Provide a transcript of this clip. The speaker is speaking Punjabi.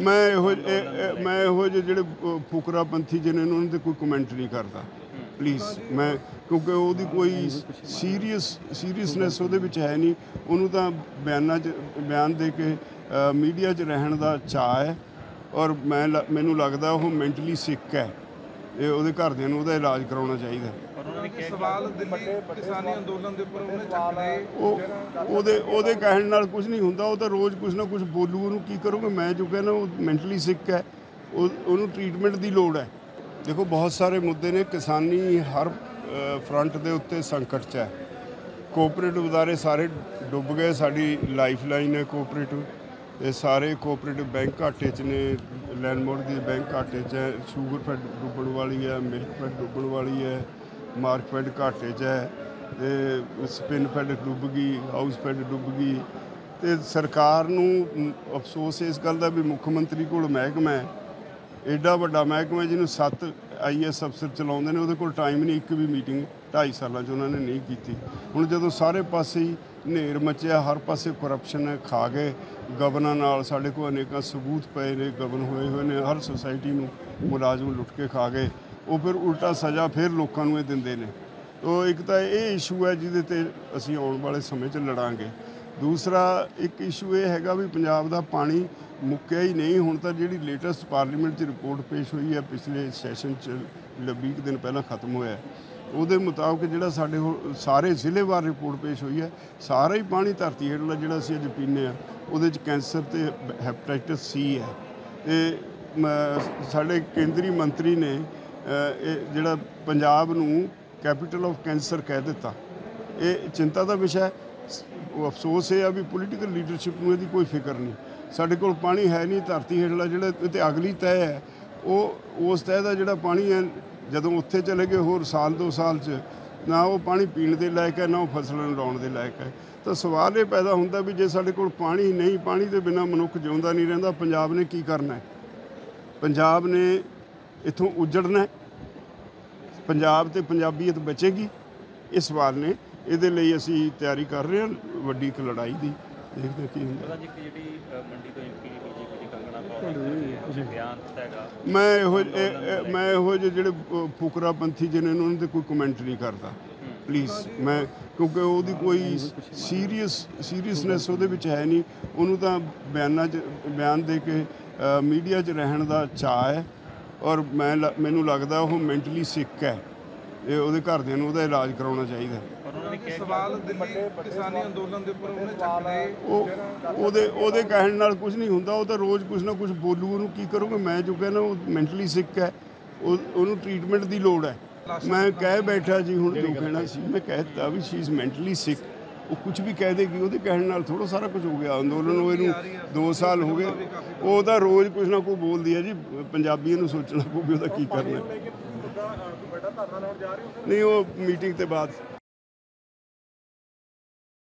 ਮੈਂ ਇਹੋ ਇਹ- ਇਹ- ਮੈਂ ਇਹੋ ਜਿਹੇ ਜਿਹੜੇ ਅ, ਫੁਕਰਾਪੰਥੀ ਜਿਹਨੇ ਉਹਨਾਂ ਤੇ ਕੋਈ ਕਮੈਂਟ ਨਹੀਂ ਕਰਦਾ। ਪਲੀਜ਼ ਮੈਂ ਕਿਉਂਕਿ ਉਹਦੀ ਕੋਈ ਸੀਰੀਅਸ ਸੀਰੀਅਸਨੈਸ ਉਹਦੇ ਵਿੱਚ ਹੈ ਨਹੀਂ। ਉਹਨੂੰ ਤਾਂ ਬਿਆਨਾਂ 'ਚ ਬਿਆਨ ਦੇ ਕੇ ਮੀਡੀਆ 'ਚ ਰਹਿਣ ਦਾ ਚਾਅ ਹੈ। ਔਰ ਮੈਂ ਲ- ਮੈਨੂੰ ਲੱਗਦਾ ਉਹ ਮੈਂਟਲੀ ਸਿੱਕ ਹੈ। ਇਹ ਉਹਦੇ ਘਰਦਿਆਂ ਨੂੰ ਉਹਦਾ ਇਲਾਜ ਕਰਾਉਣਾ ਚਾਹੀਦਾ। ਸਵਾਲ ਦਿੱਲੀ ਕਿਸਾਨੀ ਅੰਦੋਲਨ ਦੇ ਉੱਪਰ ਉਹਨੇ ਚੱਕ ਲਏ। ਉਹ ਉਹਦੇ ਉਹਦੇ ਕਹਿਣ ਨਾਲ ਕੁਝ ਨਹੀਂ ਹੁੰਦਾ ਉਹ ਤਾਂ ਰੋਜ਼ ਕੁਝ ਨਾ ਕੁਝ ਬੋਲੂ ਉਹਨੂੰ ਕੀ ਕਰੋਗੇ? ਮੈਂ ਜੋ ਕਹਿੰਦਾ ਉਹ ਮੈਂਟਲੀ ਸਿੱਕ ਹੈ। ਉਹ ਉਹਨੂੰ ਟ੍ਰੀਟਮੈਂਟ ਦੀ ਲੋੜ ਹੈ। ਦੇਖੋ ਬਹੁਤ ਸਾਰੇ ਮੁੱਦੇ ਨੇ। ਕਿਸਾਨੀ ਹਰ ਫਰੰਟ ਦੇ ਉੱਤੇ ਸੰਕਟ 'ਚ ਹੈ। ਕੋਆਪਰੇਟਿਵ ਅਦਾਰੇ ਸਾਰੇ ਡੁੱਬ ਗਏ ਸਾਡੀ ਲਾਈਫ ਲਾਈਨ ਹੈ ਕੋਆਪਰੇਟਿਵ ਇਹ ਸਾਰੇ ਕੋਆਪਰੇਟਿਵ ਬੈਂਕ ਘਾਟੇ 'ਚ ਨੇ ਲੈਂਡਮੋਰਟ ਦੀ ਬੈਂਕ ਘਾਟੇ 'ਚ ਹੈ ਸ਼ੂਗਰ ਫੈਡ ਡੁੱਬਣ ਵਾਲੀ ਹੈ ਮਿਲਕ ਫੈਡ ਡੁੱਬਣ ਵਾਲੀ ਹੈ ਮਾਰਕ ਫੈਡ ਘਾਟੇ 'ਚ ਹੈ, ਤੇ ਸਪਿਨ ਫੈਡ ਡੁੱਬ ਗਈ ਹਾਊਸ ਫੈਡ ਡੁੱਬ ਗਈ, ਤੇ ਸਰਕਾਰ ਨੂੰ ਅਫਸੋਸ ਇਸ ਗੱਲ ਦਾ ਵੀ ਮੁੱਖ ਮੰਤਰੀ ਕੋਲ ਮਹਿਕਮਾ ਹੈ ਐਡਾ ਵੱਡਾ ਮਹਿਕਮਾ ਜਿਹਨੂੰ ਸੱਤ ਆਈਐਸ ਅਫਸਰ ਚਲਾਉਂਦੇ ਨੇ, ਉਹਦੇ ਕੋਲ ਟਾਈਮ ਨਹੀਂ, ਇੱਕ ਵੀ ਮੀਟਿੰਗ 2.5 ਸਾਲਾਂ 'ਚ ਉਹਨਾਂ ਨੇ ਨਹੀਂ ਕੀਤੀ। ਹੁਣ ਜਦੋਂ ਸਾਰੇ ਪਾਸੇ ਹੀ ਹਨੇਰ ਮਚਿਆ, ਹਰ ਪਾਸੇ ਕਰਪਸ਼ਨ ਹੈ, ਖਾ ਗਏ ਗਵਨਾਂ ਨਾਲ ਸਾਡੇ ਕੋਲ ਅਨੇਕਾਂ ਸਬੂਤ ਪਏ ਨੇ ਗਵਨ ਹੋਏ ਹੋਏ ਨੇ, ਹਰ ਸੁਸਾਇਟੀ ਨੂੰ ਮੁਲਾਜ਼ਮ ਲੁੱਟ ਕੇ ਖਾ ਗਏ। ਉਹ ਫਿਰ ਉਲਟਾ ਸਜ਼ਾ ਫਿਰ ਲੋਕਾਂ ਨੂੰ ਇਹ ਦਿੰਦੇ ਨੇ। ਤੋ ਇੱਕ ਤਾਂ ਇਹ ਇਸ਼ੂ ਹੈ ਜਿਹਦੇ ਤੇ ਅਸੀਂ ਆਉਣ ਵਾਲੇ ਸਮੇਂ 'ਚ ਲੜਾਂਗੇ। ਦੂਸਰਾ ਇੱਕ ਇਸ਼ੂ ਇਹ ਹੈਗਾ ਵੀ ਪੰਜਾਬ ਦਾ ਪਾਣੀ ਮੁੱਕਿਆ ਹੀ ਨਹੀਂ। ਹੁਣ ਤਾਂ ਜਿਹੜੀ ਲੇਟੈਸਟ ਪਾਰਲੀਮੈਂਟ 'ਚ ਰਿਪੋਰਟ ਪੇਸ਼ ਹੋਈ ਹੈ, ਪਿਛਲੇ ਸੈਸ਼ਨ 'ਚ ਜਿਹੜਾ 20 ਕੁ ਦਿਨ ਪਹਿਲਾਂ ਖਤਮ ਹੋਇਆ ਉਹਦੇ ਮੁਤਾਬਕ ਜਿਹੜਾ ਸਾਡੇ ਹੁਣ ਸਾਰੇ ਜ਼ਿਲ੍ਹੇਵਾਰ ਰਿਪੋਰਟ ਪੇਸ਼ ਹੋਈ ਹੈ, ਸਾਰਾ ਹੀ ਪਾਣੀ ਧਰਤੀ ਹੇਠਲਾ ਜਿਹੜਾ ਅਸੀਂ ਅੱਜ ਪੀਂਦੇ ਆ ਉਹਦੇ 'ਚ ਕੈਂਸਰ ਤੇ ਹੈਪੇਟਾਈਟਸ ਸੀ ਹੈ। ਤੇ ਸਾਡੇ ਕੇਂਦਰੀ ਮੰਤਰੀ ਨੇ ਇਹ ਜਿਹੜਾ ਪੰਜਾਬ ਨੂੰ ਕੈਪੀਟਲ ਆਫ ਕੈਂਸਰ ਕਹਿ ਦਿੱਤਾ। ਇਹ ਚਿੰਤਾ ਦਾ ਵਿਸ਼ਾ ਹੈ। ਉਹ ਅਫਸੋਸ ਇਹ ਆ ਵੀ ਪੋਲੀਟੀਕਲ ਲੀਡਰਸ਼ਿਪ ਨੂੰ ਇਹਦੀ ਕੋਈ ਫਿਕਰ ਨਹੀਂ। ਸਾਡੇ ਕੋਲ ਪਾਣੀ ਹੈ ਨਹੀਂ, ਧਰਤੀ ਹੇਠਲਾ ਜਿਹੜਾ ਇਹ ਤੇ ਅਗਲੀ ਤੈਅ ਹੈ, ਉਹ ਉਸ ਤੈਅ ਦਾ ਜਿਹੜਾ ਪਾਣੀ ਹੈ, ਜਦੋਂ ਉੱਥੇ ਚਲੇ ਗਏ ਹੋਰ ਸਾਲ ਦੋ ਸਾਲ ਚ, ਨਾ ਉਹ ਪਾਣੀ ਪੀਣ ਦੇ ਲਾਇਕ ਹੈ, ਨਾ ਉਹ ਫਸਲਾਂ ਨੂੰ ਲਾਉਣ ਦੇ ਲਾਇਕ ਹੈ। ਤਾਂ ਸਵਾਲ ਇਹ ਪੈਦਾ ਹੁੰਦਾ ਵੀ ਜੇ ਸਾਡੇ ਕੋਲ ਪਾਣੀ ਨਹੀਂ, ਪਾਣੀ ਦੇ ਬਿਨਾ ਮਨੁੱਖ ਜਿਉਂਦਾ ਨਹੀਂ ਰਹਿੰਦਾ, ਪੰਜਾਬ ਨੇ ਕੀ ਕਰਨਾ ਹੈ? ਪੰਜਾਬ ਨੇ ਇੱਥੋਂ ਉਜੜਨਾ ਹੈ। ਪੰਜਾਬ ਤੇ ਪੰਜਾਬੀਅਤ ਬਚੇਗੀ। ਇਸ ਸਵਾਲ ਨੇ। ਇਹਦੇ ਲਈ ਅਸੀਂ ਤਿਆਰੀ ਕਰ ਰਹੇ ਹਾਂ ਵੱਡੀ ਇੱਕ ਲੜਾਈ ਦੀ। ਦੇਖਦੇ ਕੀ ਹੁੰਦਾ। ਜੀ ਜਿਹੜੀ ਮੰਡੀ ਤੋਂ ਐਮਪੀ ਬੀਜੇਪੀ ਦੀ ਕੰਗਣਾ ਪਾਉਣਾ ਨੇ ਬਿਆਨ ਦਿੱਤਾ ਹੈਗਾ। ਮੈਂ ਇਹੋ ਮੈਂ ਇਹੋ ਜਿਹੇ ਜਿਹੜੇ ਫੁਕਰਾਪੰਥੀ ਜਿਹਨੇ ਨੇ ਉਹਨਾਂ ਤੇ ਕੋਈ ਕਮੈਂਟ ਨਹੀਂ ਕਰਦਾ। ਪਲੀਜ਼ ਮੈਂ ਕਿਉਂਕਿ ਉਹਦੀ ਕੋਈ ਸੀਰੀਅਸ ਸੀਰੀਅਸਨੈਸ ਉਹਦੇ ਵਿੱਚ ਹੈ ਨਹੀਂ। ਉਹਨੂੰ ਤਾਂ ਬਿਆਨਾਂ 'ਚ ਬਿਆਨ ਦੇ ਕੇ ਮੀਡੀਆ 'ਚ ਰਹਿਣ ਦਾ ਚਾਅ ਹੈ। ਔਰ ਮੈਂ ਲ- ਮੈਨੂੰ ਲੱਗਦਾ ਉਹ ਮੈਂਟਲੀ ਸਿੱਕ ਹੈ। ਇਹ ਉਹਦੇ ਘਰਦਿਆਂ ਨੂੰ ਉਹਦਾ ਇਲਾਜ ਕਰਾਉਣਾ ਚਾਹੀਦਾ। ਨੇ ਸਵਾਲ ਦਿੱਲੀ ਕਿਸਾਨੀ ਅੰਦੋਲਨ ਦੇ ਉੱਪਰ ਉਹਨੇ ਚੱਕ ਲਏ। ਉਹ ਉਹਦੇ ਉਹਦੇ ਕਹਿਣ ਨਾਲ ਕੁਝ ਨਹੀਂ ਹੁੰਦਾ ਉਹ ਤਾਂ ਰੋਜ਼ ਕੁਝ ਨਾ ਕੁਝ ਬੋਲੂ ਉਹਨੂੰ ਕੀ ਕਰੋਗੇ? ਮੈਂ ਜੋ ਕਹਿੰਦਾ ਉਹ ਮੈਂਟਲੀ ਸਿੱਕ ਹੈ। ਉਹ ਉਹਨੂੰ ਟ੍ਰੀਟਮੈਂਟ ਦੀ ਲੋੜ ਹੈ। ਮੈਂ ਕਹਿ ਬੈਠਾ ਜੀ ਹੁਣ ਜੋ ਕਹਿਣਾ ਸੀ ਮੈਂ ਕਹਿ ਦਿੱਤਾ ਵੀ ਸ਼ੀ ਇਜ਼ ਮੈਂਟਲੀ ਸਿੱਕ ਉਹ ਕੁਝ ਵੀ ਕਹਿ ਦੇਗੀ ਉਹਦੇ ਕਹਿਣ ਨਾਲ ਥੋੜਾ ਸਾਰਾ ਕੁਝ ਹੋ ਗਿਆ। ਅੰਦੋਲਨ ਉਹ ਇਹਨੂੰ 2 ਸਾਲ ਹੋ ਗਏ। ਉਹ ਤਾਂ ਰੋਜ਼ ਕੁਝ ਨਾ ਕੋਈ ਬੋਲਦੀ ਹੈ ਜੀ ਪੰਜਾਬੀਆਂ ਨੂੰ ਸੋਚਣਾ ਪਊ ਵੀ ਉਹਦਾ ਕੀ ਕਰਨਾ। ਨਹੀਂ ਉਹ ਮੀਟਿੰਗ ਤੇ ਬਾਅਦ।